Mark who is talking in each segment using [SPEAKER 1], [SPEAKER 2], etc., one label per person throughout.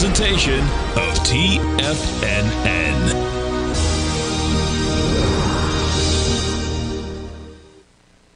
[SPEAKER 1] presentation of TFNN.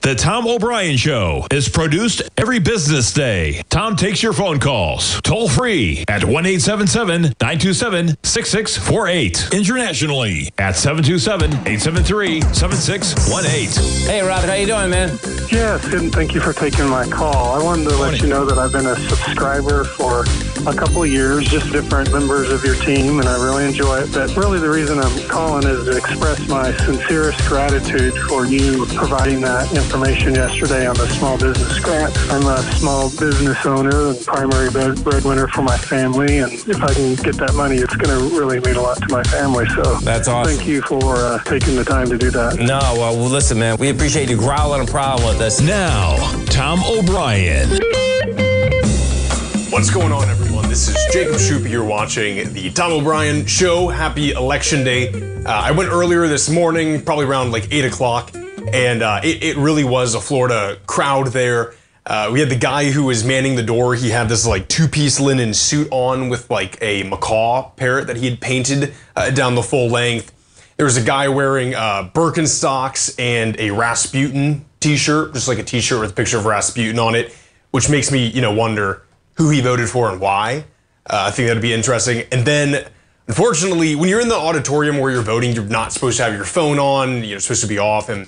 [SPEAKER 1] The Tom O'Brien Show is produced every business day. Tom takes your phone calls toll free at 1 877 927 6648. Internationally at 727 873 7618.
[SPEAKER 2] Hey, Robert, how you doing, man?
[SPEAKER 3] Yes, and thank you for taking my call. I wanted to let you know that I've been a subscriber for a couple of years, just different members of your team, and I really enjoy it. But really, the reason I'm calling is to express my sincerest gratitude for you providing that information yesterday on the small business grant. I'm a small business owner and primary breadwinner for my family, and if I can get that money, it's going to really mean a lot to my family. So
[SPEAKER 2] That's awesome.
[SPEAKER 3] thank you for uh, taking the time to do that.
[SPEAKER 2] No, well, well, listen, man, we appreciate you growling and prowling with us.
[SPEAKER 1] Now, Tom O'Brien.
[SPEAKER 4] What's going on, everyone? This is Jacob Shoup. You're watching the Tom O'Brien Show. Happy Election Day. Uh, I went earlier this morning, probably around like 8 o'clock, and uh, it, it really was a Florida crowd there. Uh, we had the guy who was manning the door. He had this like two piece linen suit on with like a macaw parrot that he had painted uh, down the full length. There was a guy wearing uh, Birkenstocks and a Rasputin t-shirt, just like a t-shirt with a picture of Rasputin on it, which makes me, you know, wonder who he voted for and why. Uh, I think that'd be interesting. And then, unfortunately, when you're in the auditorium where you're voting, you're not supposed to have your phone on. You're supposed to be off, and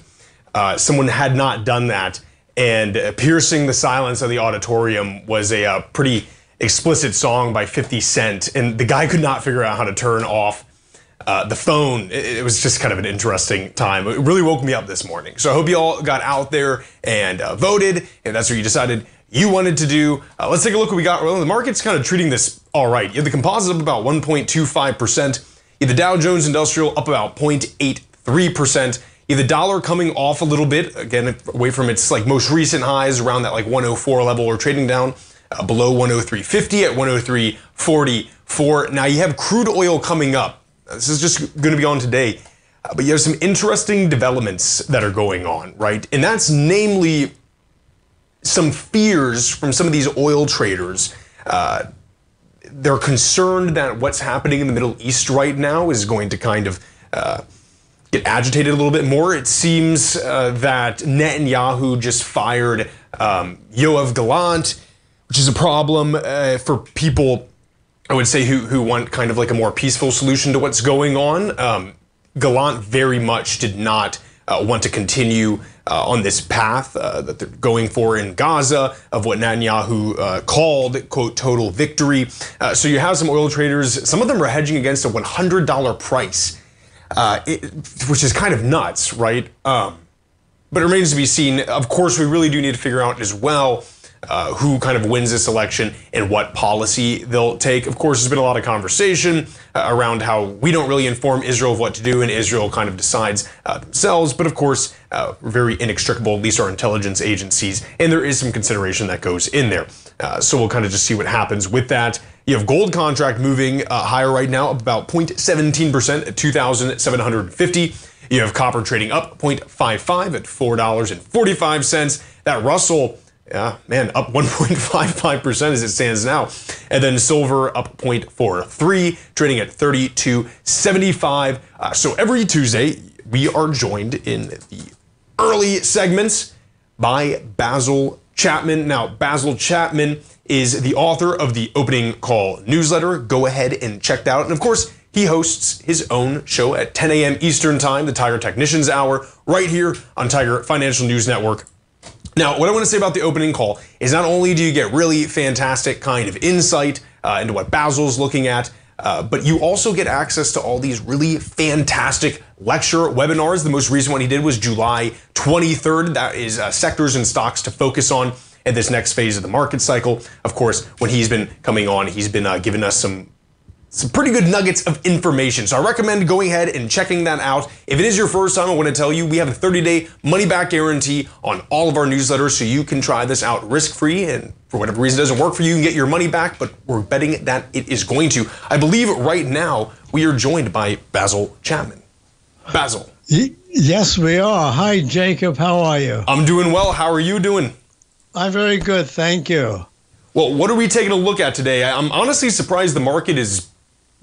[SPEAKER 4] uh, someone had not done that. And uh, piercing the silence of the auditorium was a uh, pretty explicit song by 50 Cent, and the guy could not figure out how to turn off uh, the phone. It, it was just kind of an interesting time. It really woke me up this morning. So I hope you all got out there and uh, voted, and that's what you decided you wanted to do. Uh, let's take a look what we got. Well, the market's kind of treating this all right. You have the composite up about 1.25%. You have the Dow Jones Industrial up about 0.83%. The dollar coming off a little bit, again, away from its like most recent highs around that like 104 level. We're trading down uh, below 103.50 at 103.44. Now you have crude oil coming up. This is just going to be on today. Uh, but you have some interesting developments that are going on, right? And that's namely some fears from some of these oil traders. Uh, they're concerned that what's happening in the Middle East right now is going to kind of uh, get agitated a little bit more. It seems uh, that Netanyahu just fired um, Yoav Gallant, which is a problem uh, for people, I would say, who, who want kind of like a more peaceful solution to what's going on. Um, Gallant very much did not uh, want to continue uh, on this path uh, that they're going for in Gaza of what Netanyahu uh, called, quote, total victory. So you have some oil traders, some of them are hedging against a $100 price, uh, it, which is kind of nuts, right? Um, but it remains to be seen. Of course, we really do need to figure out as well uh, who kind of wins this election and what policy they'll take. Of course, there's been a lot of conversation uh, around how we don't really inform Israel of what to do, and Israel kind of decides uh, themselves. But of course, uh, very inextricable, at least our intelligence agencies, and there is some consideration that goes in there. Uh, so we'll kind of just see what happens with that. You have gold contract moving uh, higher right now, about 0.17% at 2,750. You have copper trading up 0.55 at $4.45. That Russell yeah, man, up 1.55% as it stands now. And then silver up 0.43, trading at 32.75. Uh, so every Tuesday, we are joined in the early segments by Basil Chapman. Now, Basil Chapman is the author of the Opening Call newsletter. Go ahead and check that out. And of course, he hosts his own show at 10 a.m. Eastern Time, the Tiger Technicians Hour, right here on Tiger Financial News Network. Now, what I want to say about the opening call is not only do you get really fantastic kind of insight uh, into what Basil's looking at, uh, but you also get access to all these really fantastic lecture webinars. The most recent one he did was July 23rd. That is uh, sectors and stocks to focus on at this next phase of the market cycle. Of course, when he's been coming on, he's been uh, giving us some some pretty good nuggets of information. So I recommend going ahead and checking that out. If it is your first time, I want to tell you we have a 30 day money back guarantee on all of our newsletters, so you can try this out risk free. And for whatever reason it doesn't work for you, you can get your money back, but we're betting that it is going to. I believe right now we are joined by Basil Chapman. Basil.
[SPEAKER 5] Yes, we are. Hi, Jacob. How are you?
[SPEAKER 4] I'm doing well. How are you doing?
[SPEAKER 5] I'm very good. Thank you.
[SPEAKER 4] Well, what are we taking a look at today? I'm honestly surprised the market is,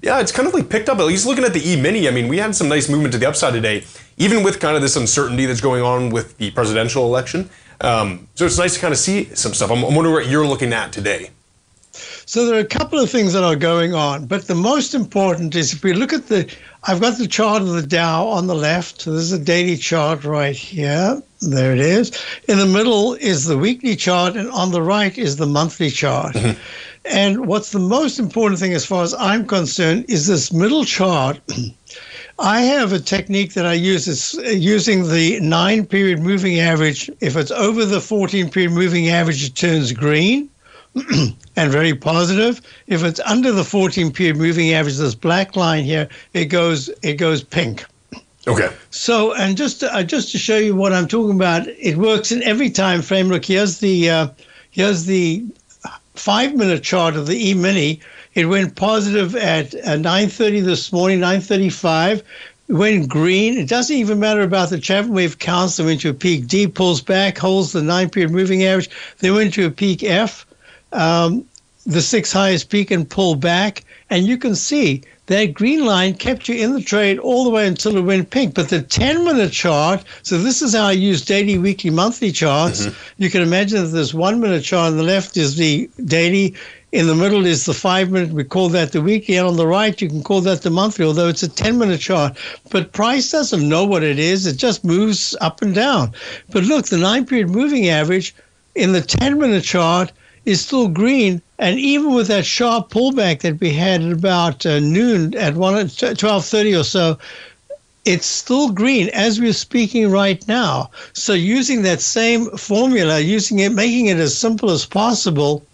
[SPEAKER 4] yeah, it's kind of like picked up. At least looking at the E Mini, I mean, we had some nice movement to the upside today, even with kind of this uncertainty that's going on with the presidential election. Um, so it's nice to kind of see some stuff. I'm, I'm wondering what you're looking at today.
[SPEAKER 5] So there are a couple of things that are going on, but the most important is if we look at the, I've got the chart of the Dow on the left. So this is a daily chart right here. There it is. In the middle is the weekly chart, and on the right is the monthly chart. Mm-hmm. And what's the most important thing, as far as I'm concerned, is this middle chart. I have a technique that I use. It's using the nine period moving average. If it's over the 14 period moving average, it turns green and very positive. If it's under the 14 period moving average, this black line here, it goes it goes pink.
[SPEAKER 4] Okay.
[SPEAKER 5] So, and just to, uh, just to show you what I'm talking about, it works in every time frame. Look, here's the uh, here's the five minute chart of the E Mini. It went positive at uh, 9:30 this morning, 9:35. It went green. It doesn't even matter about the Chapman wave counts. They went to a peak D, pulls back, holds the nine period moving average. They went to a peak F, um, the six highest peak, and pull back. And you can see that green line kept you in the trade all the way until it went pink. But the 10 minute chart, so this is how I use daily, weekly, monthly charts. Mm-hmm. You can imagine that this one minute chart on the left is the daily, in the middle is the five minute, we call that the weekly, and on the right, you can call that the monthly, although it's a 10 minute chart. But price doesn't know what it is, it just moves up and down. But look, the nine period moving average in the 10 minute chart is still green. And even with that sharp pullback that we had at about uh, noon at 12.30 or so, it's still green as we're speaking right now. So using that same formula, using it, making it as simple as possible,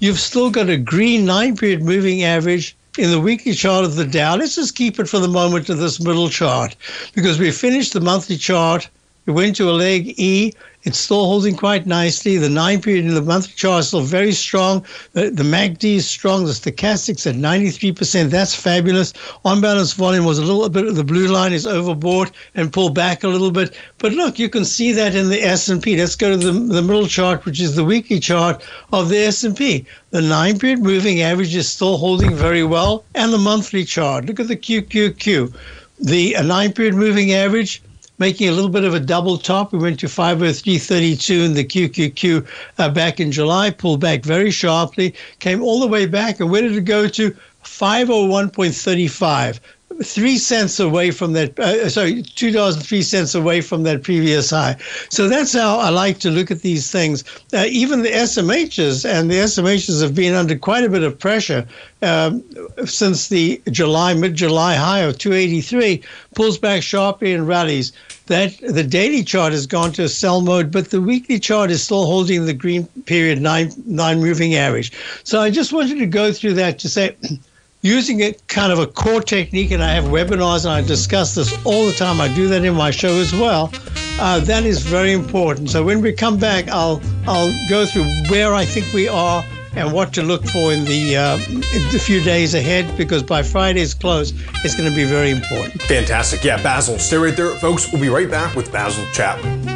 [SPEAKER 5] you've still got a green nine-period moving average in the weekly chart of the Dow. Let's just keep it for the moment to this middle chart because we finished the monthly chart. We went to a leg E it's still holding quite nicely. The nine period in the monthly chart is still very strong. Uh, the, the MACD is strong. The stochastics at 93%. That's fabulous. On balance volume was a little bit. Of the blue line is overbought and pulled back a little bit. But look, you can see that in the S&P. Let's go to the, the middle chart, which is the weekly chart of the S&P. The nine period moving average is still holding very well, and the monthly chart. Look at the QQQ. The uh, nine period moving average making a little bit of a double top. We went to 503.32 in the QQQ uh, back in July, pulled back very sharply, came all the way back, and where did it go to? 501.35 three cents away from that. Uh, sorry, two dollars and three cents away from that previous high. So that's how I like to look at these things. Uh, even the SMHs and the SMHs have been under quite a bit of pressure um, since the July mid-July high of 283 pulls back sharply and rallies. That the daily chart has gone to a sell mode, but the weekly chart is still holding the green period nine nine moving average. So I just wanted to go through that to say using it kind of a core technique, and I have webinars and I discuss this all the time. I do that in my show as well. Uh, that is very important. So when we come back, I'll I'll go through where I think we are and what to look for in the, uh, in the few days ahead because by Friday's close, it's going to be very important.
[SPEAKER 4] Fantastic. Yeah, Basil, stay right there, folks. We'll be right back with Basil Chapman.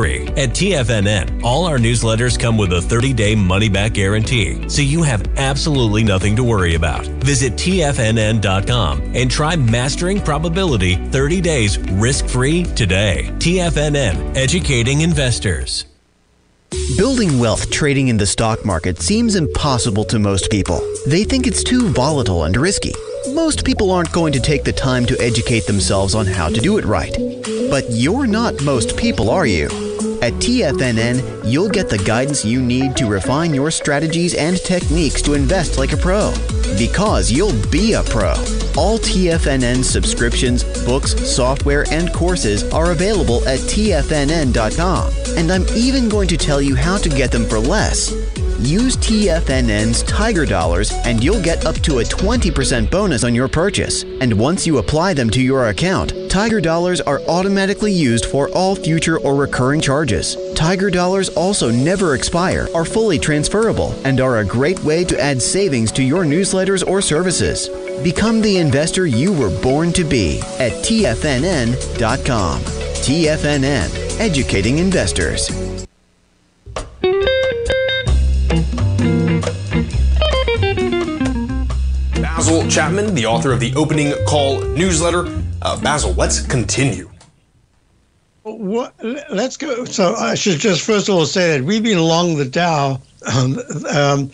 [SPEAKER 6] At TFNN, all our newsletters come with a 30 day money back guarantee, so you have absolutely nothing to worry about. Visit TFNN.com and try Mastering Probability 30 days risk free today. TFNN, educating investors.
[SPEAKER 7] Building wealth trading in the stock market seems impossible to most people. They think it's too volatile and risky. Most people aren't going to take the time to educate themselves on how to do it right. But you're not most people, are you? At TFNN, you'll get the guidance you need to refine your strategies and techniques to invest like a pro. Because you'll be a pro. All TFNN subscriptions, books, software, and courses are available at TFNN.com. And I'm even going to tell you how to get them for less. Use TFNN's Tiger Dollars and you'll get up to a 20% bonus on your purchase. And once you apply them to your account, Tiger Dollars are automatically used for all future or recurring charges. Tiger Dollars also never expire, are fully transferable, and are a great way to add savings to your newsletters or services. Become the investor you were born to be at TFNN.com. TFNN, educating investors.
[SPEAKER 4] Basil Chapman, the author of the Opening Call newsletter. Uh, Basil, let's continue.
[SPEAKER 5] Let's go. So I should just first of all say that we've been long the Dow um, um,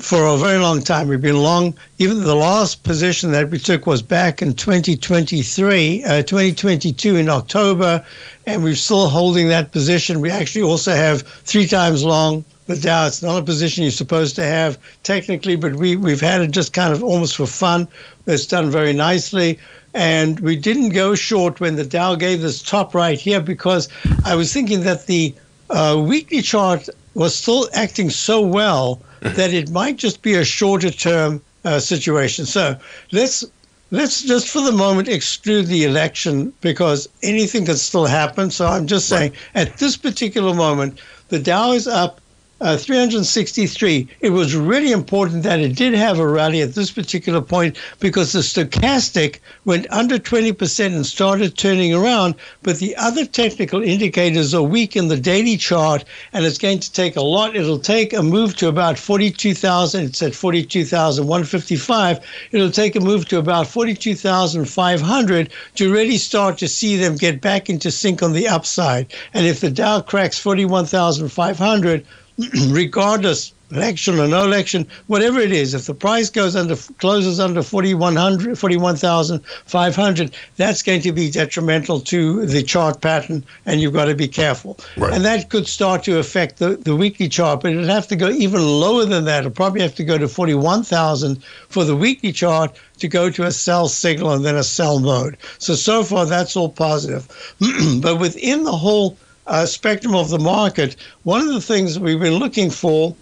[SPEAKER 5] for a very long time. We've been long. Even the last position that we took was back in 2023, uh, 2022 in October, and we're still holding that position. We actually also have three times long the Dow. It's not a position you're supposed to have technically, but we we've had it just kind of almost for fun. It's done very nicely. And we didn't go short when the Dow gave this top right here because I was thinking that the uh, weekly chart was still acting so well that it might just be a shorter term uh, situation. So let's let's just for the moment exclude the election because anything can still happen. So I'm just saying at this particular moment, the Dow is up uh, 363. It was really important that it did have a rally at this particular point because the stochastic went under 20% and started turning around, but the other technical indicators are weak in the daily chart, and it's going to take a lot. It'll take a move to about 42,000. It's at 42,155. It'll take a move to about 42,500 to really start to see them get back into sync on the upside. And if the Dow cracks 41,500, regardless election or no election, whatever it is, if the price goes under closes under 4100 41,500, that's going to be detrimental to the chart pattern and you've got to be careful.
[SPEAKER 4] Right.
[SPEAKER 5] And that could start to affect the, the weekly chart, but it'd have to go even lower than that. It'll probably have to go to 41,000 for the weekly chart to go to a sell signal and then a sell mode. So so far that's all positive. but within the whole uh, spectrum of the market, one of the things we've been looking for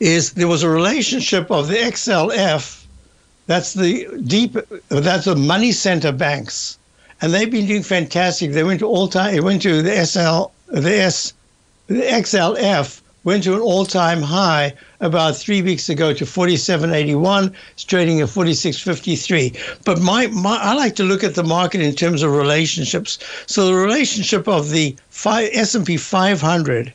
[SPEAKER 5] is there was a relationship of the XLF, that's the deep, that's the money center banks, and they've been doing fantastic. They went to all time, it went to the SL, the S, the XLF went to an all-time high about three weeks ago to 47.81. It's trading at 46.53. But my, my, I like to look at the market in terms of relationships. So the relationship of the five, S&P 500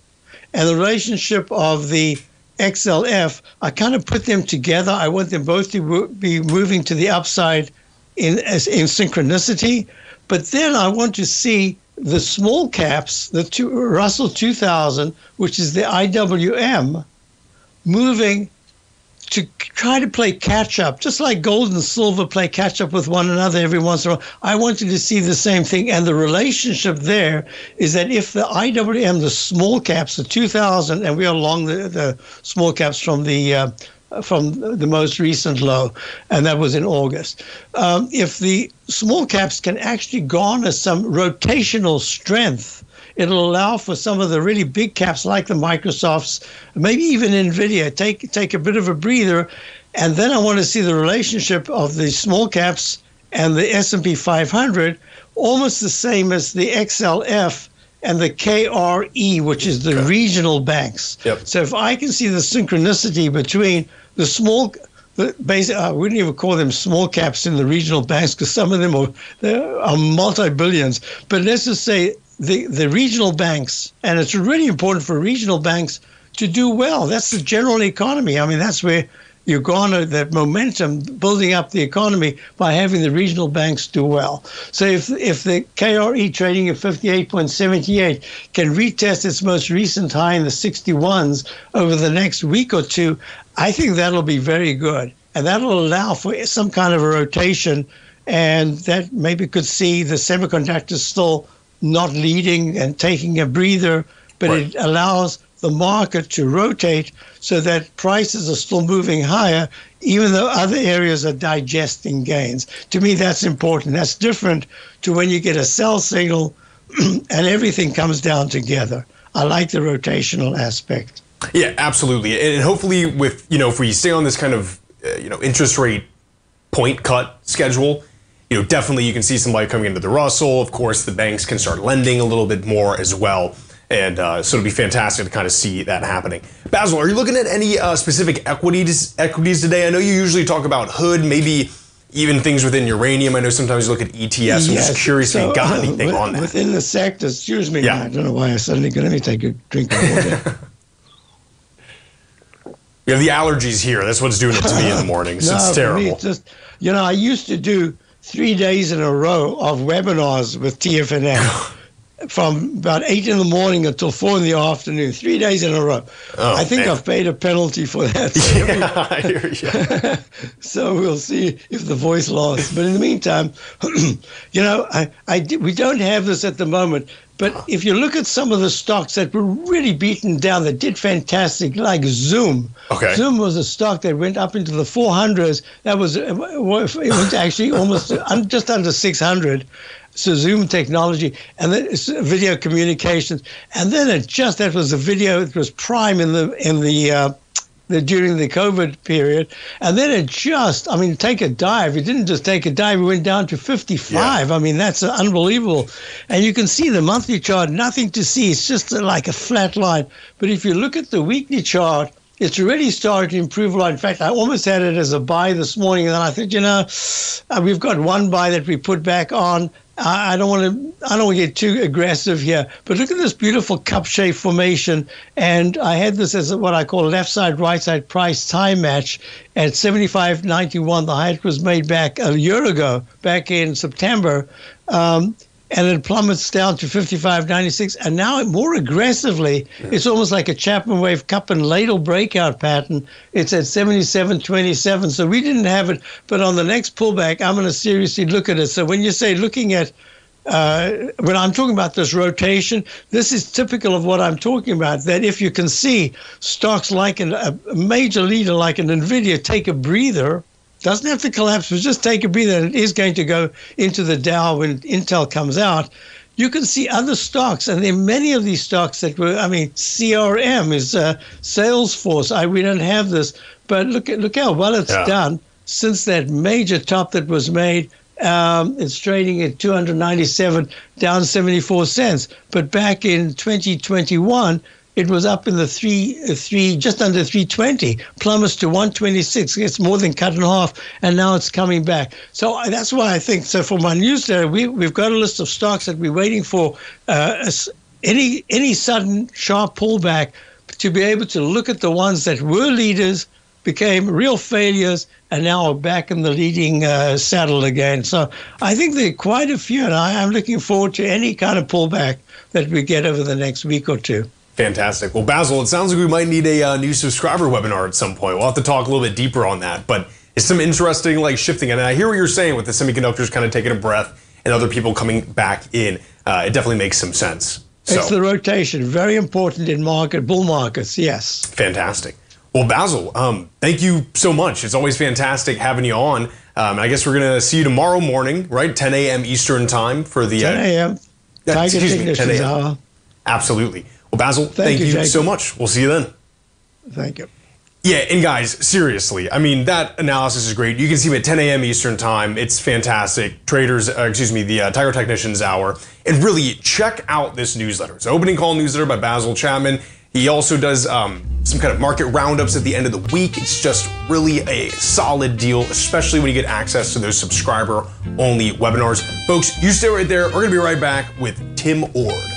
[SPEAKER 5] and the relationship of the XLF, I kind of put them together. I want them both to be moving to the upside in in synchronicity. But then I want to see the small caps, the two, Russell 2000, which is the IWM, moving to try to play catch up, just like gold and silver play catch up with one another every once in a while. I wanted to see the same thing. And the relationship there is that if the IWM, the small caps, the 2000, and we are along the, the small caps from the uh, from the most recent low, and that was in August. Um, if the small caps can actually garner some rotational strength, it'll allow for some of the really big caps like the Microsofts, maybe even Nvidia, take take a bit of a breather, and then I want to see the relationship of the small caps and the S&P 500 almost the same as the XLF and the KRE, which is the okay. regional banks.
[SPEAKER 4] Yep.
[SPEAKER 5] So if I can see the synchronicity between the small, the basic, uh, we don't even call them small caps in the regional banks because some of them are, are multi billions. But let's just say the, the regional banks, and it's really important for regional banks to do well. That's the general economy. I mean, that's where you garner uh, that momentum building up the economy by having the regional banks do well. So if if the KRE trading at 58.78 can retest its most recent high in the 61s over the next week or two, I think that'll be very good. And that'll allow for some kind of a rotation and that maybe could see the semiconductors still not leading and taking a breather, but right. it allows the market to rotate so that prices are still moving higher, even though other areas are digesting gains. To me, that's important. That's different to when you get a sell signal and everything comes down together. I like the rotational aspect.
[SPEAKER 4] Yeah, absolutely. And hopefully, with you know, if we stay on this kind of uh, you know interest rate point cut schedule, you know, definitely you can see some light coming into the Russell. Of course, the banks can start lending a little bit more as well. And uh, so it'll be fantastic to kind of see that happening. Basil, are you looking at any uh, specific equities equities today? I know you usually talk about Hood, maybe even things within uranium. I know sometimes you look at ETFs. I'm just curious so, if you got uh, anything
[SPEAKER 5] uh,
[SPEAKER 4] on that.
[SPEAKER 5] Within the sector, excuse me, yeah. I don't know why I suddenly got. Let me take a drink of water.
[SPEAKER 4] we have the allergies here. That's what's doing it to me in the mornings. no, it's terrible. Me, just,
[SPEAKER 5] you know, I used to do three days in a row of webinars with TFNN. from about eight in the morning until four in the afternoon, three days in a row. Oh, I think man. I've paid a penalty for that. So, yeah, I hear you. so we'll see if the voice lasts. But in the meantime, you know, I, I, we don't have this at the moment. But if you look at some of the stocks that were really beaten down, that did fantastic, like Zoom.
[SPEAKER 4] Okay.
[SPEAKER 5] Zoom was a stock that went up into the 400s. That was it was actually almost just under 600 so Zoom technology, and then video communications, and then it just that was the video. It was prime in the in the. Uh, the, during the COVID period, and then it just, I mean, take a dive. It didn't just take a dive; it went down to 55. Yeah. I mean, that's unbelievable. And you can see the monthly chart, nothing to see. It's just like a flat line. But if you look at the weekly chart, it's already started to improve a lot. In fact, I almost had it as a buy this morning, and then I thought, you know, uh, we've got one buy that we put back on. I don't want to. I don't want to get too aggressive here, but look at this beautiful cup shape formation. And I had this as what I call left side, right side price time match at 75.91. The height was made back a year ago, back in September. Um, and it plummets down to 55.96. And now, more aggressively, it's almost like a Chapman wave cup and ladle breakout pattern. It's at 77.27. So we didn't have it, but on the next pullback, I'm going to seriously look at it. So when you say looking at uh, when I'm talking about this rotation, this is typical of what I'm talking about. That if you can see stocks like an, a major leader like an NVIDIA take a breather, doesn't have to collapse, but just take a breather. It is going to go into the Dow when Intel comes out. You can see other stocks, and there are many of these stocks that were. I mean, CRM is uh, Salesforce. I we don't have this, but look at look how well it's yeah. done since that major top that was made. Um, it's trading at 297, down 74 cents. But back in 2021, it was up in the three, three, just under 320, plummets to 126. It's more than cut in half, and now it's coming back. So that's why I think. So for my newsletter, we we've got a list of stocks that we're waiting for uh, any any sudden sharp pullback to be able to look at the ones that were leaders, became real failures, and now are back in the leading uh, saddle again. So I think there are quite a few, and I, am looking forward to any kind of pullback that we get over the next week or two.
[SPEAKER 4] Fantastic. Well, Basil, it sounds like we might need a uh, new subscriber webinar at some point. We'll have to talk a little bit deeper on that. But it's some interesting like shifting. And I hear what you're saying with the semiconductors kind of taking a breath and other people coming back in. Uh, it definitely makes some sense.
[SPEAKER 5] So, it's the rotation, very important in market bull markets. Yes.
[SPEAKER 4] Fantastic. Well, Basil, um, thank you so much. It's always fantastic having you on. Um, I guess we're going to see you tomorrow morning, right? 10 a.m. Eastern time for the
[SPEAKER 5] 10 a.m.
[SPEAKER 4] Uh,
[SPEAKER 5] Tiger
[SPEAKER 4] excuse me, 10 a.m. Absolutely. Well, Basil, thank,
[SPEAKER 5] Thank you,
[SPEAKER 4] you, so much. We'll see you then.
[SPEAKER 5] Thank you.
[SPEAKER 4] Yeah, and guys, seriously, I mean that analysis is great. You can see him at 10 a.m. Eastern time. It's fantastic. Traders, uh, excuse me, the uh, Tiger Technicians Hour, and really check out this newsletter. It's an opening call newsletter by Basil Chapman. He also does um, some kind of market roundups at the end of the week. It's just really a solid deal, especially when you get access to those subscriber-only webinars. Folks, you stay right there. We're gonna be right back with Tim Ord.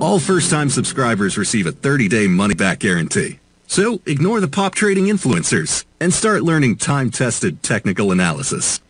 [SPEAKER 8] All first-time subscribers receive a 30-day money-back guarantee. So ignore the pop trading influencers and start learning time-tested technical analysis.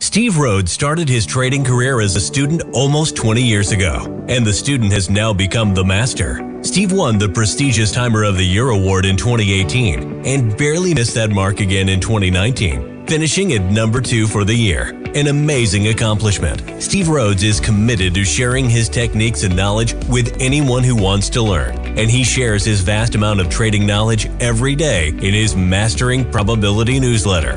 [SPEAKER 6] Steve Rhodes started his trading career as a student almost 20 years ago, and the student has now become the master. Steve won the prestigious Timer of the Year award in 2018 and barely missed that mark again in 2019, finishing at number two for the year. An amazing accomplishment. Steve Rhodes is committed to sharing his techniques and knowledge with anyone who wants to learn, and he shares his vast amount of trading knowledge every day in his Mastering Probability newsletter.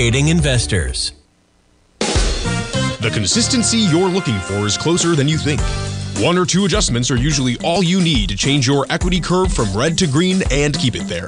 [SPEAKER 6] educating investors.
[SPEAKER 9] The consistency you're looking for is closer than you think. One or two adjustments are usually all you need to change your equity curve from red to green and keep it there.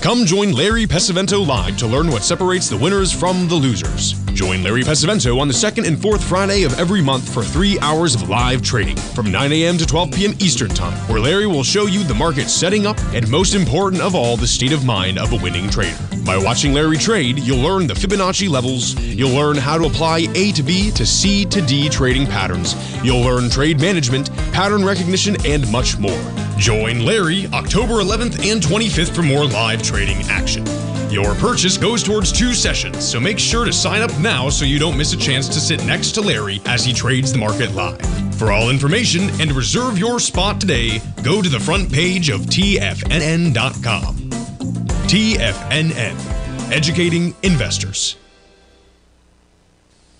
[SPEAKER 9] Come join Larry Pesavento live to learn what separates the winners from the losers. Join Larry Pesavento on the second and fourth Friday of every month for three hours of live trading from 9 a.m. to 12 p.m. Eastern Time, where Larry will show you the market setting up and, most important of all, the state of mind of a winning trader. By watching Larry trade, you'll learn the Fibonacci levels, you'll learn how to apply A to B to C to D trading patterns, you'll learn trade management, pattern recognition, and much more. Join Larry October 11th and 25th for more live trading action. Your purchase goes towards two sessions, so make sure to sign up now so you don't miss a chance to sit next to Larry as he trades the market live. For all information and reserve your spot today, go to the front page of TFNN.com. TFNN, educating investors.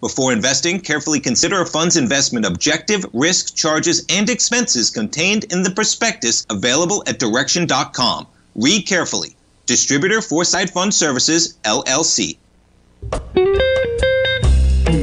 [SPEAKER 10] Before investing, carefully consider a fund's investment objective, risk, charges, and expenses contained in the prospectus available at direxion.com. Read carefully. Distributor Foreside Fund Services, LLC.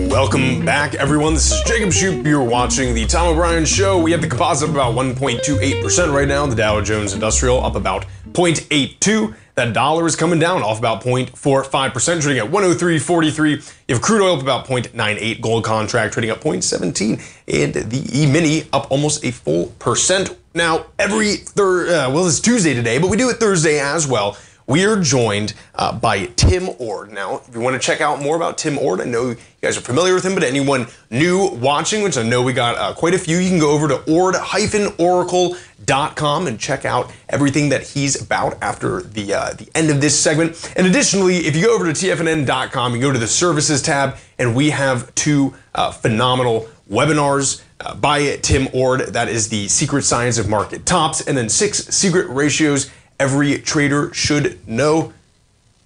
[SPEAKER 4] Welcome back, everyone. This is Jacob Shoup. You're watching the Tom O'Brien Show. We have the composite up about 1.28% right now. The Dow Jones Industrial up about 0.82. That dollar is coming down off about 0.45%, trading at 103.43. You have crude oil up about 0.98, gold contract trading at 0.17, and the E-mini up almost a full percent. Now, every third, uh, well, it's Tuesday today, but we do it Thursday as well. We are joined uh, by Tim Ord. Now, if you want to check out more about Tim Ord, I know you guys are familiar with him, but anyone new watching, which I know we got uh, quite a few, you can go over to ord-oracle.com and check out everything that he's about after the uh, the end of this segment. And additionally, if you go over to tfnn.com, you go to the services tab, and we have two uh, phenomenal webinars uh, by Tim Ord. That is the Secret Science of Market Tops, and then six secret ratios every trader should know.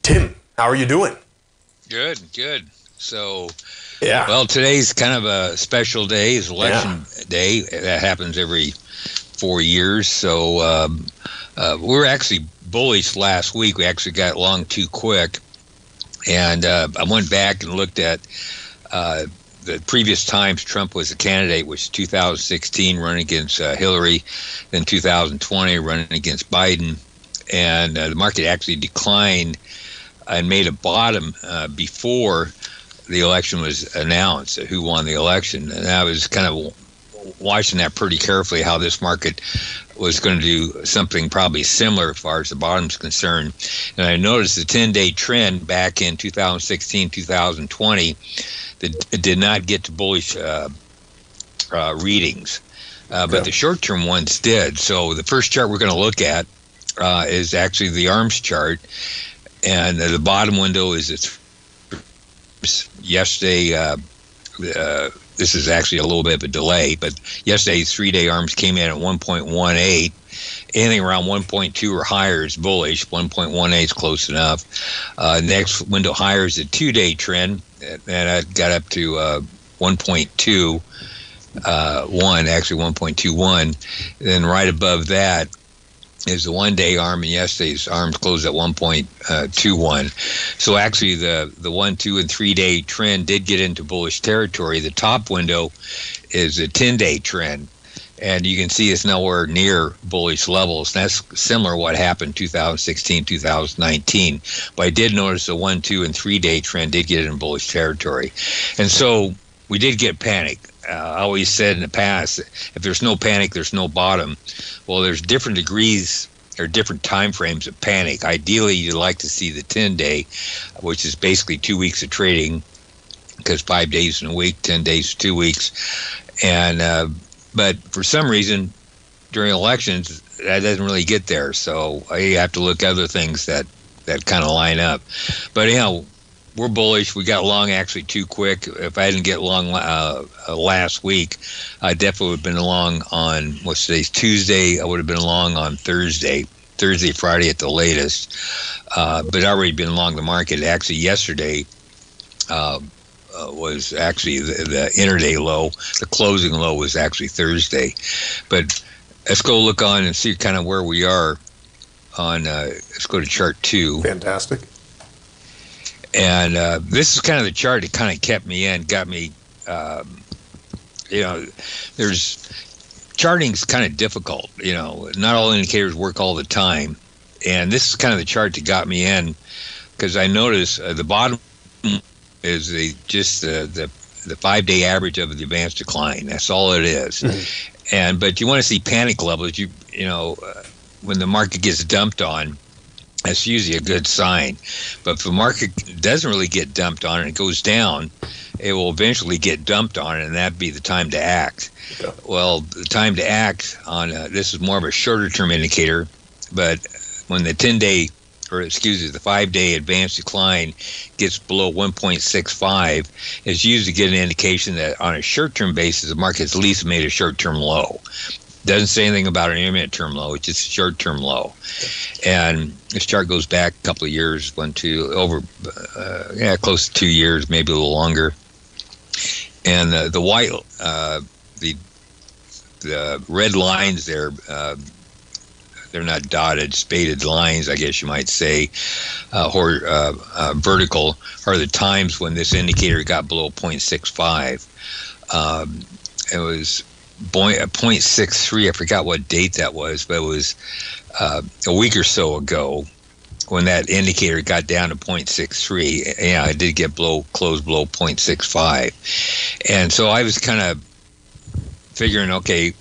[SPEAKER 4] Tim, how are you doing?
[SPEAKER 11] Good, good. So,
[SPEAKER 4] yeah.
[SPEAKER 11] Well, today's kind of a special day. It's election yeah. day. That happens every four years. So, um, uh, we were actually bullish last week. We actually got long too quick. And uh, I went back and looked at uh, the previous times Trump was a candidate, was 2016 running against uh, Hillary, then 2020 running against Biden and uh, the market actually declined and made a bottom uh, before the election was announced, who won the election. And that was kind of watching that pretty carefully, how this market was going to do something probably similar as far as the bottom's concerned. And I noticed the 10 day trend back in 2016, 2020 that did not get to bullish uh, uh, readings. Uh, but the short term ones did. So the first chart we're going to look at uh, is actually the arms chart, and the bottom window is its yesterday. This is actually a little bit of a delay, but yesterday's three-day arms came in at 1.18. Anything around 1.2 or higher is bullish. 1.18 is close enough. Uh, next window higher is a two-day trend, and I got up to uh, 1.2 uh, one, actually 1.21. Then right above that is the one day arm, and yesterday's arms closed at 1.21. Uh, so actually, the the one, two, and three day trend did get into bullish territory. The top window is a 10 day trend. And you can see it's nowhere near bullish levels. That's similar what happened 2016, 2019. But I did notice the one, two, and three day trend did get in bullish territory. And so we did get panic. Uh, I always said in the past, if there's no panic, there's no bottom. Well, there's different degrees or different time frames of panic. Ideally, you'd like to see the 10 day, which is basically two weeks of trading, because five days in a week, 10 days, two weeks. And, uh, but for some reason, during elections, that doesn't really get there. So you have to look other things that, that kind of line up. But, you know, we're bullish. We got long actually too quick. If I didn't get long uh, uh, last week, I definitely would have been along on what's today's Tuesday. I would have been along on Thursday, Thursday, Friday at the latest. Uh, but already been along the market. Actually, yesterday uh, uh, was actually the, the interday low. The closing low was actually Thursday. But let's go look on and see kind of where we are. On uh, let's go to chart two.
[SPEAKER 4] Fantastic.
[SPEAKER 11] And uh, this is kind of the chart that kind of kept me in, got me, um, you know, there's charting's kind of difficult. You know, not all indicators work all the time. And this is kind of the chart that got me in because I noticed uh, the bottom is the, just the, the, the five day average of the advanced decline. That's all it is. Mm-hmm. And but you want to see panic levels. You you know uh, when the market gets dumped on, that's usually a good sign. But if the market doesn't really get dumped on and it goes down, it will eventually get dumped on, and that'd be the time to act. Yeah. Well, the time to act on uh, this is more of a shorter term indicator, but when the 10 day or excuse me, the five day advance decline gets below 1.65, it's used to get an indication that on a short term basis, the market's at least made a short term low. Doesn't say anything about an intermediate term low. It's just a short term low. And this chart goes back a couple of years, one, two, over, uh, yeah, close to two years, maybe a little longer. And uh, the white, uh, the the red lines there, uh, they're not dotted, spaded lines, I guess you might say, uh, or uh, uh, vertical, are the times when this indicator got below 0.65. Um, it was 0.63. I forgot what date that was, but it was uh, a week or so ago. when that indicator got down to 0.63. Yeah, I did get close below 0.65, and so I was kind of figuring, okay,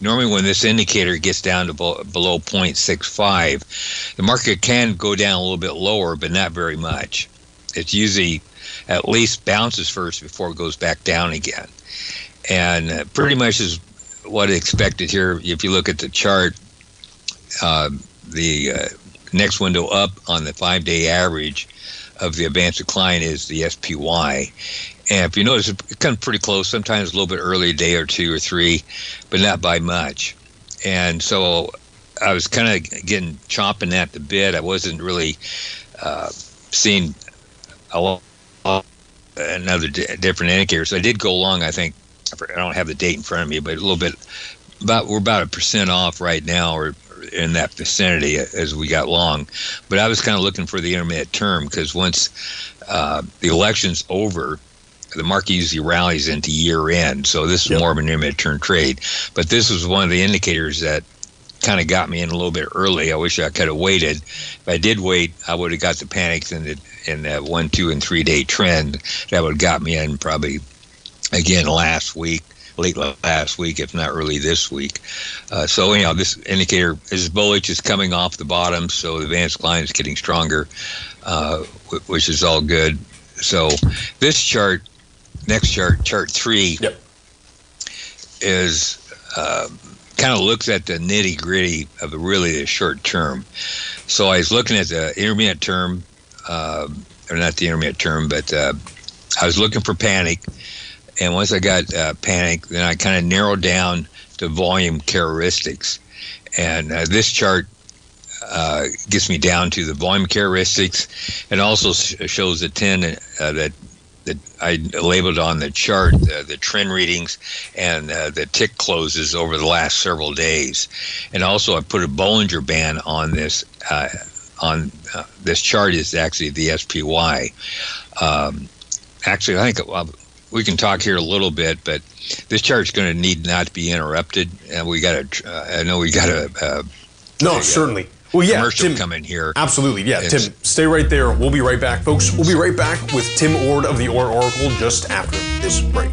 [SPEAKER 11] normally when this indicator gets down to below 0.65, the market can go down a little bit lower, but not very much. It's usually at least bounces first before it goes back down again. And uh, pretty much is what expected here. If you look at the chart, uh, the uh, next window up on the five day average of the advanced decline is the SPY. And if you notice, it comes pretty close, sometimes a little bit early, a day or two or three, but not by much. And so I was kind of getting chomping at the bit. I wasn't really uh, seeing a lot, another different indicator. So I did go along, I think, I don't have the date in front of me, but a little bit about we're about a percent off right now, or in that vicinity as we got long. But I was kind of looking for the intermediate term because once uh, the election's over, the market usually rallies into year end. So this is yep. more of an intermediate term trade. But this was one of the indicators that kind of got me in a little bit early. I wish I could have waited. If I did wait, I would have got the panics in the in that one, two, and three day trend that would have got me in probably again last week, late last week, if not early this week. Uh, so anyhow, this indicator is bullish. is coming off the bottom, so the advanced line is getting stronger, uh, which is all good. So this chart, next chart, chart three,
[SPEAKER 4] yep.
[SPEAKER 11] is. Uh, kind of looks at the nitty gritty of the really the short term. So I was looking at the intermediate term, uh, or not the intermediate term, but uh, I was looking for panic, and once I got uh, panic, then I kind of narrowed down to volume characteristics. And uh, this chart uh, gets me down to the volume characteristics and also shows the 10 uh, that that I labeled on the chart uh, the trend readings and uh, the tick closes over the last several days, and also I put a Bollinger Band on this uh, on uh, this chart is actually the SPY. Um, actually, I think we can talk here a little bit, but this chart is going to need not to be interrupted, and we got to. Uh, I know we got to. Uh,
[SPEAKER 4] no, a, certainly. Well, yeah,
[SPEAKER 11] commercial
[SPEAKER 4] Tim,
[SPEAKER 11] come in here.
[SPEAKER 4] Absolutely, yeah. Tim, stay right there. We'll be right back, folks. We'll be right back with Tim Ord of the Ord Oracle just after this break.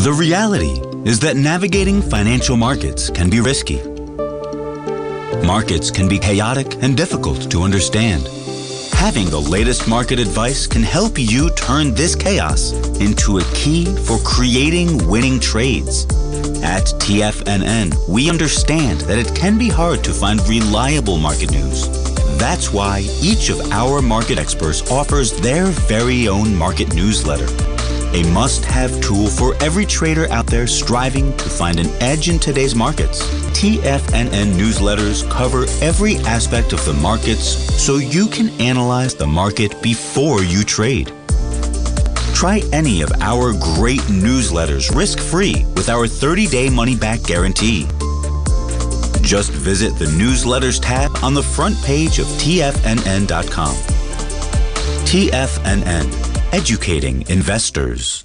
[SPEAKER 12] The reality is that navigating financial markets can be risky. Markets can be chaotic and difficult to understand. Having the latest market advice can help you turn this chaos into a key for creating winning trades. At TFNN, we understand that it can be hard to find reliable market news. That's why each of our market experts offers their very own market newsletter a must have tool for every trader out there striving to find an edge in today's markets. TFNN newsletters cover every aspect of the markets so you can analyze the market before you trade. Try any of our great newsletters risk free with our 30 day money back guarantee. Just visit the newsletters tab on the front page of TFNN.com. TFNN, educating investors.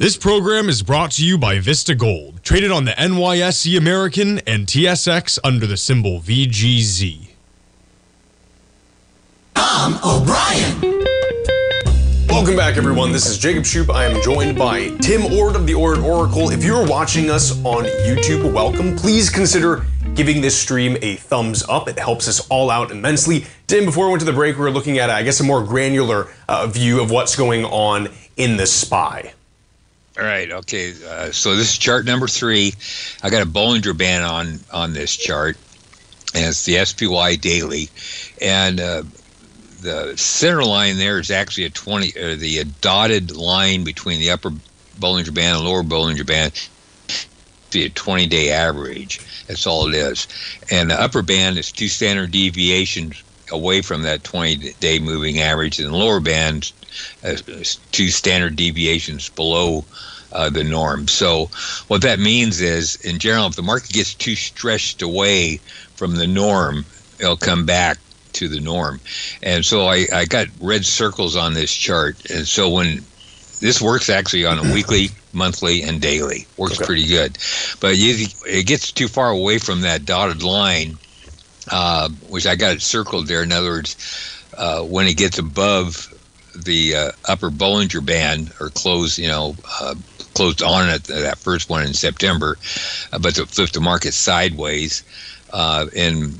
[SPEAKER 9] This program is brought to you by Vista Gold, traded on the NYSE American and TSX under the symbol VGZ.
[SPEAKER 13] Tom O'Brien.
[SPEAKER 4] Welcome back, everyone. This is Jacob Shoup. I am joined by Tim Ord of the Ord Oracle. If you're watching us on YouTube, welcome. Please consider giving this stream a thumbs up. It helps us all out immensely. Tim, before we went to the break, we were looking at, I guess, a more granular uh, view of what's going on in the SPY.
[SPEAKER 11] All right. Okay. Uh, so this is chart number three. I got a Bollinger Band on on this chart, and it's the SPY daily, and uh, the center line there is actually a twenty. Uh, the dotted line between the upper Bollinger Band and lower Bollinger Band. Be a 20 day average. That's all it is. And the upper band is two standard deviations away from that 20 day moving average, and the lower band uh, two standard deviations below uh, the norm. So, what that means is, in general, if the market gets too stretched away from the norm, it'll come back to the norm. And so, I, I got red circles on this chart. And so, when this works actually on a weekly, monthly, and daily, works okay. pretty good. But you, it gets too far away from that dotted line, uh, which I got it circled there. In other words, uh, when it gets above the uh, upper Bollinger Band or close, you know, uh, closed on it that first one in September, uh, but to flip the market sideways uh, in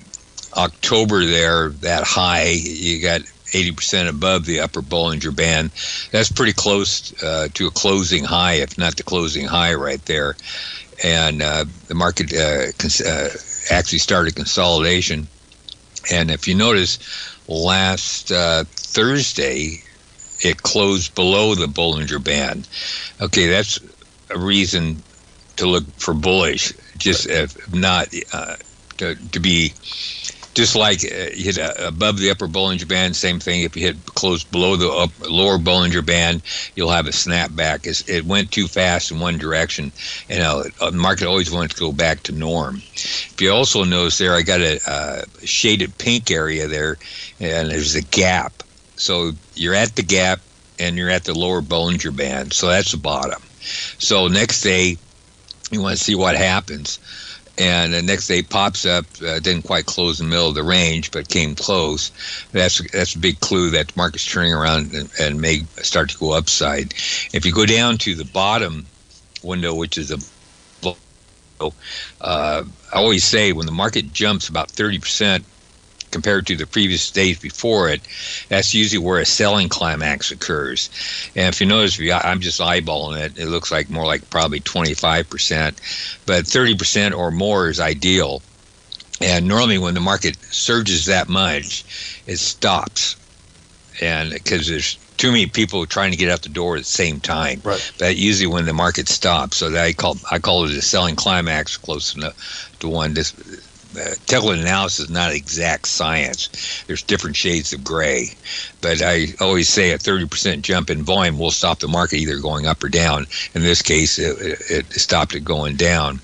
[SPEAKER 11] October. There, that high you got 80% above the upper Bollinger Band. That's pretty close uh, to a closing high, if not the closing high, right there. And uh, the market cons- actually started consolidation. And if you notice, last Thursday it closed below the Bollinger Band. Okay, that's a reason to look for bullish, just if not uh, to, to be just like uh, hit uh, above the upper Bollinger Band, same thing. If you hit close below the upper, lower Bollinger Band, you'll have a snapback. It's, it went too fast in one direction, and uh, the market always wants to go back to norm. If you also notice there, I got a, a shaded pink area there, and there's a gap. So you're at the gap and you're at the lower Bollinger Band. So that's the bottom. So next day, you want to see what happens. And the next day pops up, uh, didn't quite close the middle of the range, but came close. That's that's a big clue that the market's turning around and, and may start to go upside. If you go down to the bottom window, which is a uh, I always say when the market jumps about 30%, compared to the previous days before it, that's usually where a selling climax occurs. And if you notice, I'm just eyeballing it, it looks like more like probably 25%, but 30% or more is ideal. And normally, when the market surges that much, it stops. And because there's too many people trying to get out the door at the same time.
[SPEAKER 4] Right.
[SPEAKER 11] But usually when the market stops, so that I call I call it a selling climax, close enough to one. This uh, technical analysis is not exact science. There's different shades of gray. But I always say a 30% jump in volume will stop the market either going up or down. In this case, it, it stopped it going down.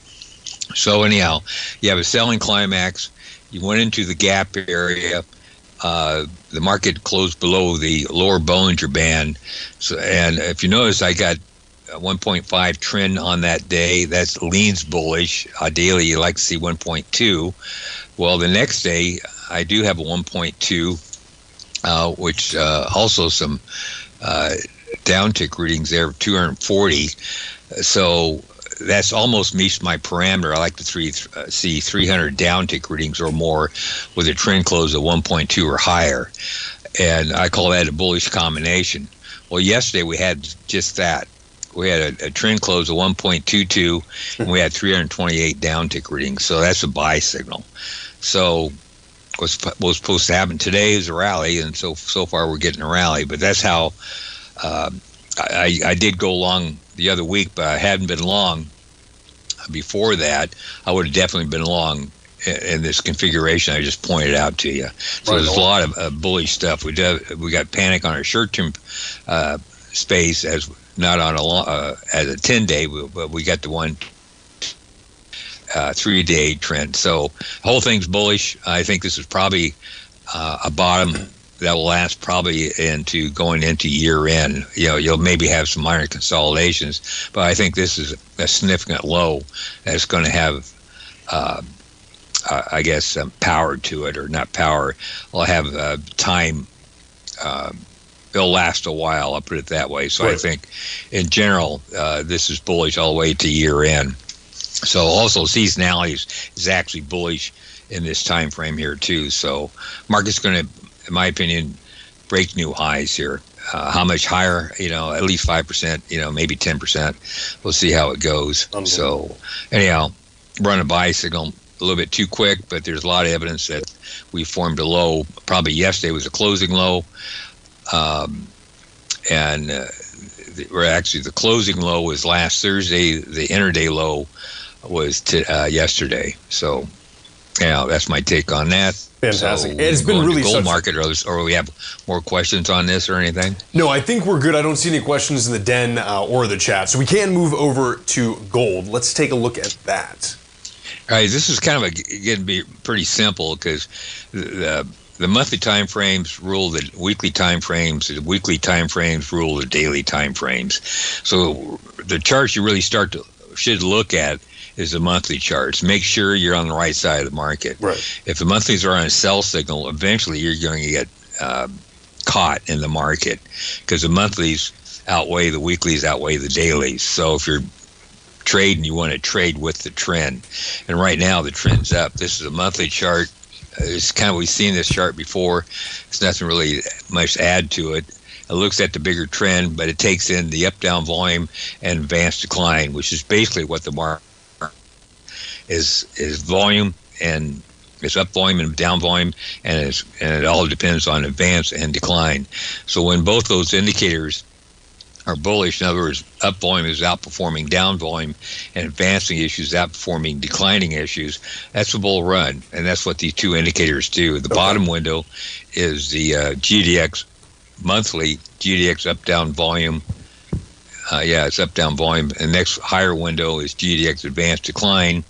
[SPEAKER 11] So, anyhow, you have a selling climax. You went into the gap area. Uh, the market closed below the lower Bollinger Band. So, and if you notice, I got 1.5 trend on that day. That leans bullish. Ideally, you like to see 1.2. Well, the next day, I do have a 1.2, uh, which uh, also some uh, downtick readings there of 240. So that's almost meets my parameter. I like to three, uh, see 300 downtick readings or more with a trend close of 1.2 or higher. And I call that a bullish combination. Well, yesterday we had just that. We had a, a trend close of 1.22, and we had 328 downtick readings. So that's a buy signal. So what's was supposed to happen today is a rally, and so so far we're getting a rally. But that's how uh, I, I did go long the other week, but I hadn't been long before that. I would have definitely been long in this configuration I just pointed out to you. So right there's a lot of uh, bullish stuff. We do, we got panic on our short-term uh, space as not on a long, uh, as a 10-day, but we got the one uh, three-day trend. So whole thing's bullish. I think this is probably uh, a bottom that will last probably into going into year end. You know, you'll maybe have some minor consolidations, but I think this is a significant low that's going to have, uh, uh, I guess, um, power to it, or not power. I'll have uh, time. It'll last a while. I'll put it that way. So right. I think, in general, uh, this is bullish all the way to year end. So also seasonality is, is actually bullish in this time frame here too. So market's going to in my opinion, break new highs here. Uh, how much higher? You know, at least five percent. You know, maybe ten percent. We'll see how it goes. So, anyhow, run a buy signal a little bit too quick, but there's a lot of evidence that we formed a low. Probably yesterday was a closing low, um, and uh, or actually the closing low was last Thursday. The intraday low was to, uh, yesterday. So, yeah, that's my take on that.
[SPEAKER 4] Fantastic. So it's been really
[SPEAKER 11] gold such... market, or, or we have more questions on this or anything?
[SPEAKER 4] No, I think we're good. I don't see any questions in the den uh, or the chat, so we can move over to gold. Let's take a look at that.
[SPEAKER 11] All right, this is kind of a, going to be pretty simple because the, the monthly time frames rule the weekly time frames. The weekly time frames rule the daily time frames. So the charts you really start to should look at is the monthly charts. Make sure you're on the right side of the market.
[SPEAKER 4] Right.
[SPEAKER 11] If the monthlies are on a sell signal, eventually you're going to get uh, caught in the market because the monthlies outweigh the weeklies, outweigh the dailies. So if you're trading, you want to trade with the trend. And right now the trend's up. This is a monthly chart. It's kind of we've seen this chart before. It's nothing really much to add to it. It looks at the bigger trend, but it takes in the up down volume and advanced decline, which is basically what the market is is volume and it's up volume and down volume, and and it all depends on advance and decline. So when both those indicators are bullish, in other words, up volume is outperforming down volume, and advancing issues outperforming declining issues. That's a bull run, and that's what these two indicators do. The okay. bottom window is the uh, GDX monthly GDX up down volume uh, yeah, it's up down volume. And next higher window is GDX advanced decline.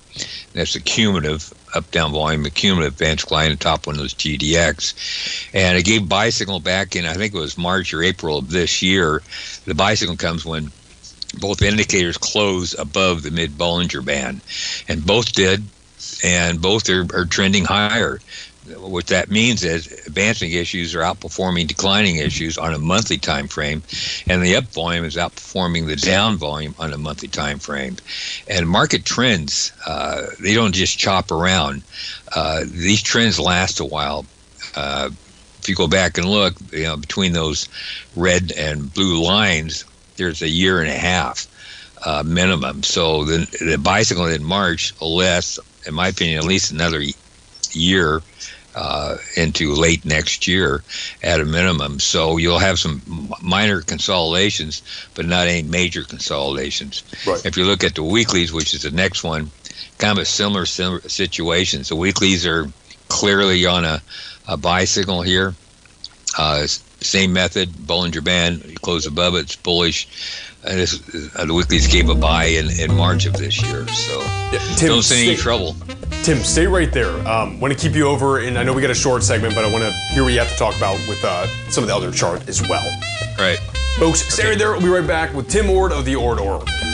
[SPEAKER 11] That's the cumulative up down volume, cumulative. The top one was GDX. And it gave buy signal back in, I think it was March or April of this year. The buy signal comes when both indicators close above the mid Bollinger Band. And both did. And both are, are trending higher what that means is advancing issues are outperforming declining issues on a monthly time frame and the up volume is outperforming the down volume on a monthly time frame. And market trends uh, they don't just chop around. Uh, these trends last a while. Uh, if you go back and look you know between those red and blue lines there's a year and a half uh, minimum. So the, the buy signal in march will last in my opinion at least another year uh, into late next year at a minimum. So you'll have some minor consolidations, but not any major consolidations.
[SPEAKER 4] Right.
[SPEAKER 11] If you look at the weeklies, which is the next one, kind of a similar, similar situation. So weeklies are clearly on a, a buy signal here. Uh, same method, Bollinger Band, you close above it, it's bullish. And this, uh, the weeklies gave a buy in, in March of this year. So yeah, Tim, don't see any trouble.
[SPEAKER 4] Tim, stay right there. Um, want to keep you over, and I know we got a short segment, but I want to hear what you have to talk about with uh, some of the other chart as well.
[SPEAKER 11] Right.
[SPEAKER 4] Folks, stay okay. right there. We'll be right back with Tim Ord of the Ord Oracle.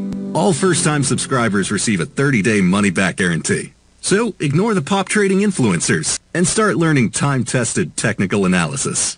[SPEAKER 8] All first-time subscribers receive a 30-day money-back guarantee. So ignore the pop trading influencers and start learning time-tested technical analysis.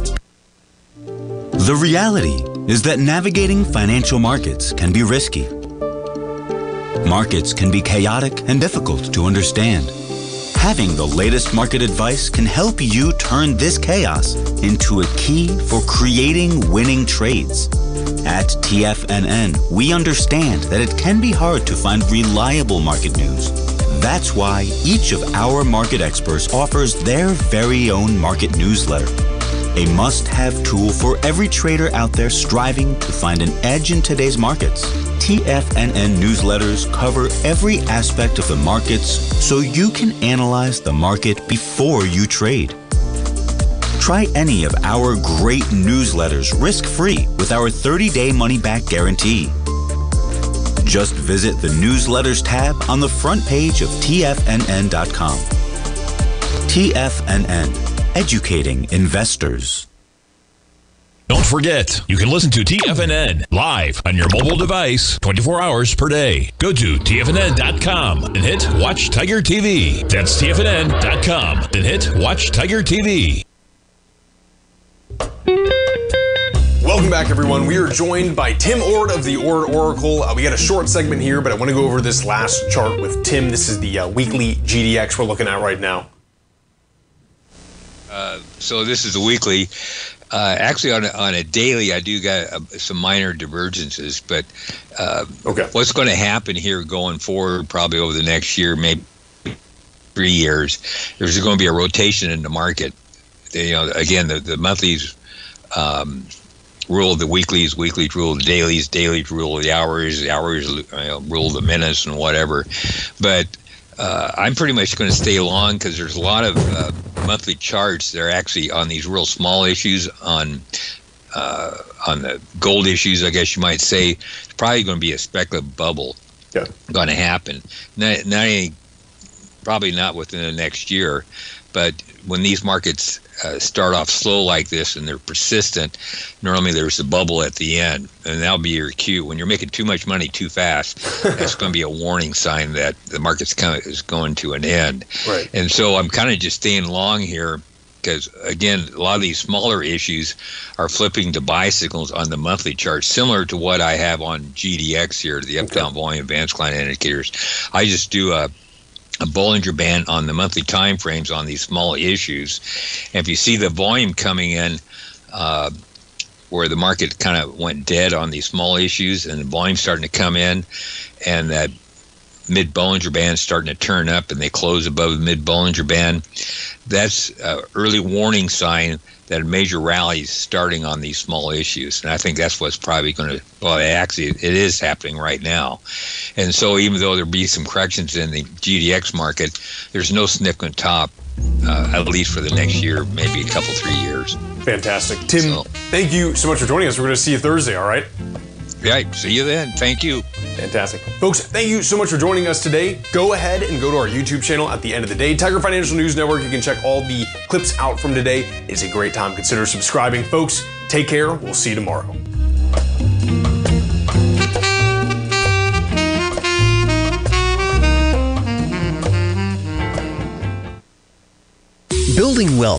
[SPEAKER 12] The reality is that navigating financial markets can be risky. Markets can be chaotic and difficult to understand. Having the latest market advice can help you turn this chaos into a key for creating winning trades. At TFNN, we understand that it can be hard to find reliable market news. That's why each of our market experts offers their very own market newsletter a must have tool for every trader out there striving to find an edge in today's markets. TFNN newsletters cover every aspect of the markets so you can analyze the market before you trade. Try any of our great newsletters risk free with our 30 day money back guarantee. Just visit the newsletters tab on the front page of TFNN.com. TFNN educating investors.
[SPEAKER 1] Don't forget, you can listen to TFNN live on your mobile device 24 hours per day. Go to TFNN.com and hit Watch Tiger TV. That's TFNN.com. Then hit Watch Tiger TV.
[SPEAKER 4] Welcome back, everyone. We are joined by Tim Ord of the Ord Oracle. Uh, we got a short segment here, but I want to go over this last chart with Tim. This is the uh, weekly GDX we're looking at right now.
[SPEAKER 11] Uh, so this is a weekly. Uh, actually, on a, on a daily, I do got uh, some minor divergences, but uh,
[SPEAKER 4] okay.
[SPEAKER 11] what's going to happen here going forward, probably over the next year, maybe three years, there's going to be a rotation in the market. You know, again, the the monthlies um, rule the weeklies, weeklies rule the dailies, dailies rule the hours, the hours you know, rule the minutes and whatever. But uh, I'm pretty much going to stay long because there's a lot of uh, monthly charts that are actually on these real small issues on uh, on the gold issues. I guess you might say it's probably going to be a speculative bubble
[SPEAKER 4] yeah.
[SPEAKER 11] going to happen. Not, not any, probably not within the next year, but when these markets uh, start off slow like this and they're persistent, normally there's a bubble at the end, and that'll be your cue. When you're making too much money too fast, that's going to be a warning sign that the market's kind of is going to an end.
[SPEAKER 4] Right.
[SPEAKER 11] And so I'm kind of just staying long here because again, a lot of these smaller issues are flipping to buy signals on the monthly chart, similar to what I have on GDX here, the up-down volume advanced decline indicators. I just do a a Bollinger Band on the monthly time frames on these small issues. And if you see the volume coming in, uh, where the market kind of went dead on these small issues and the volume starting to come in, and that mid Bollinger Band starting to turn up and they close above the mid Bollinger Band, that's an early warning sign that major rallies starting on these small issues. And I think that's what's probably going to, well, actually, it is happening right now. And so even though there be some corrections in the GDX market, there's no significant top, uh, at least for the next year, maybe a couple, three years.
[SPEAKER 4] Fantastic. Tim, so, thank you so much for joining us. We're going to see you Thursday, all right?
[SPEAKER 11] Right. See you then. Thank you.
[SPEAKER 4] Fantastic. Folks, thank you so much for joining us today. Go ahead and go to our YouTube channel at the end of the day, Tiger Financial News Network. You can check all the clips out from today. It's a great time. Consider subscribing. Folks, take care. We'll see you tomorrow.
[SPEAKER 7] Building wealth